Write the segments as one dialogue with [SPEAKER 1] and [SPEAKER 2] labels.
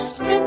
[SPEAKER 1] Spirit.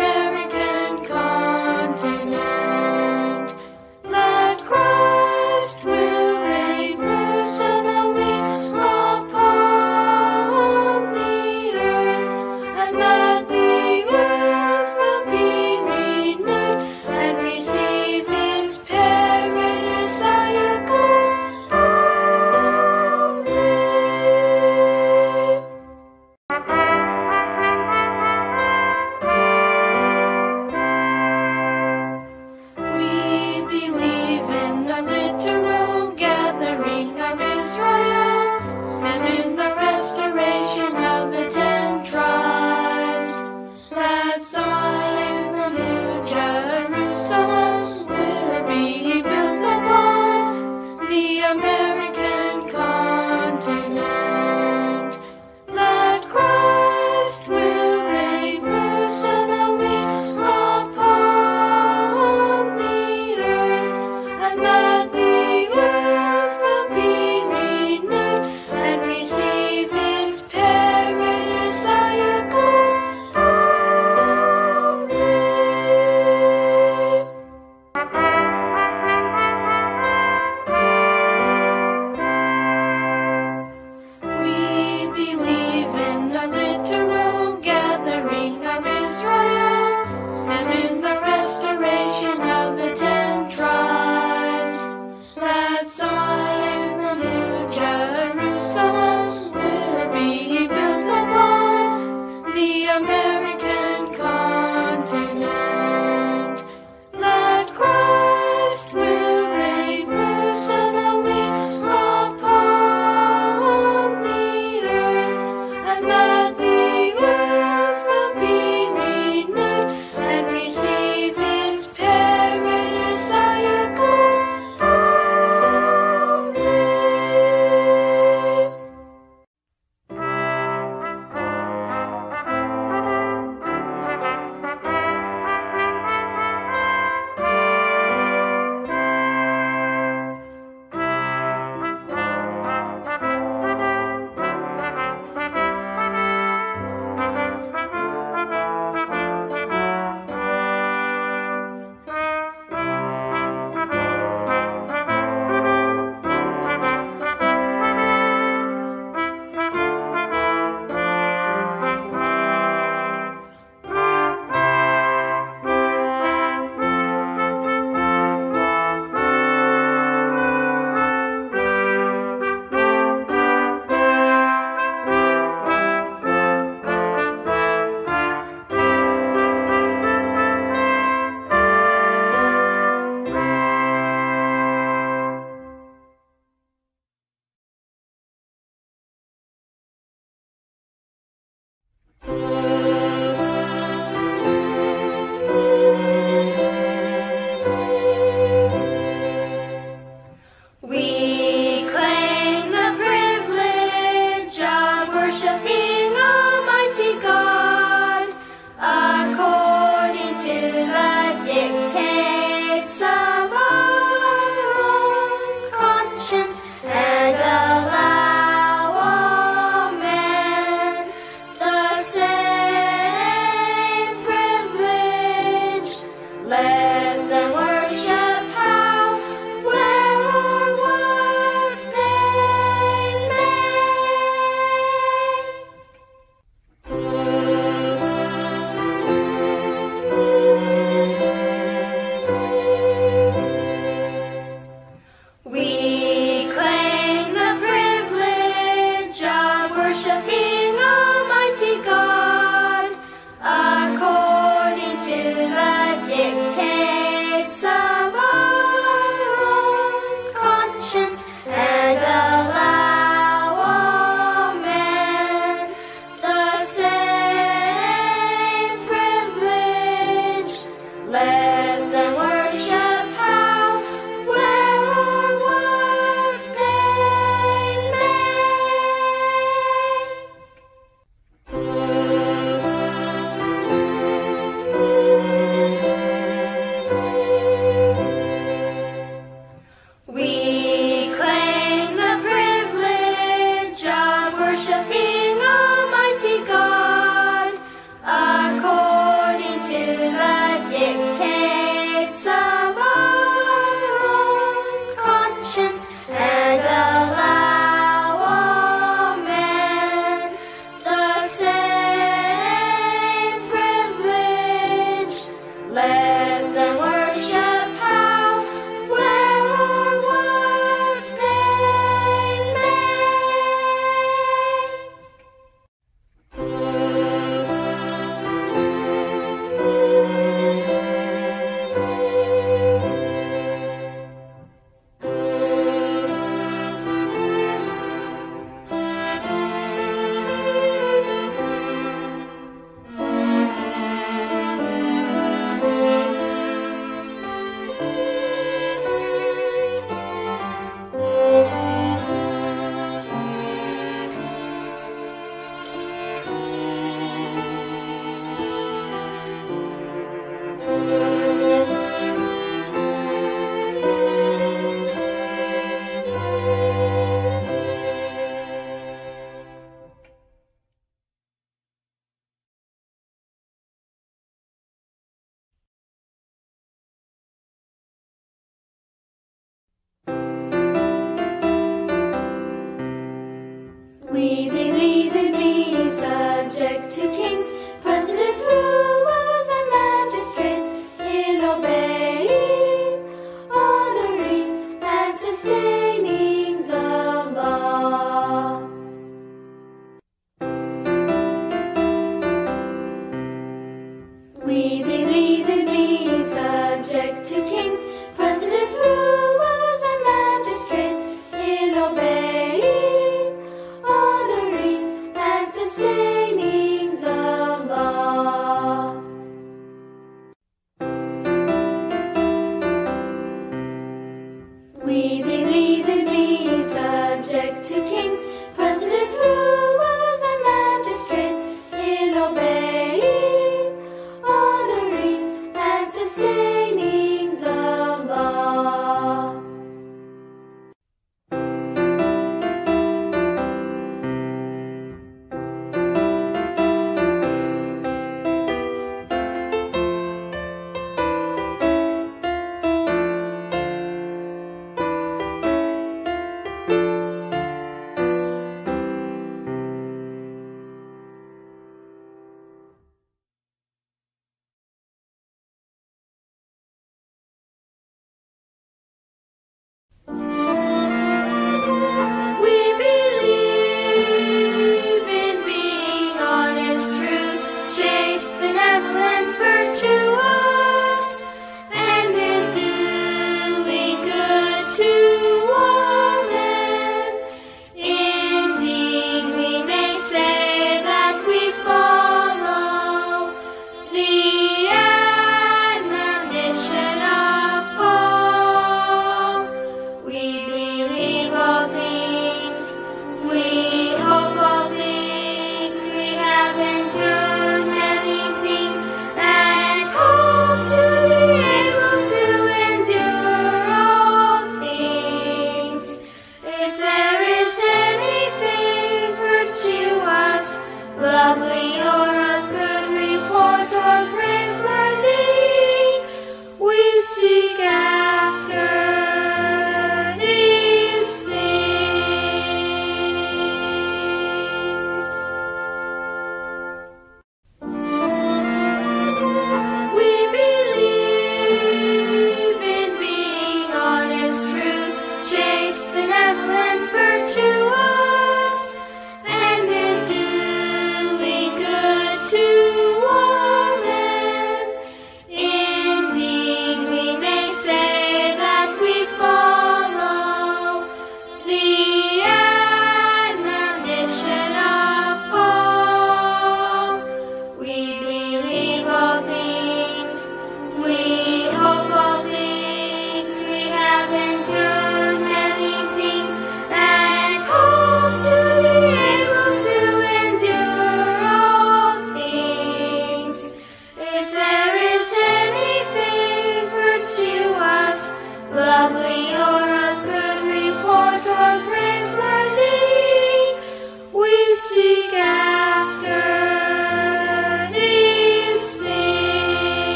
[SPEAKER 1] Mary. We believe in being subject to kings.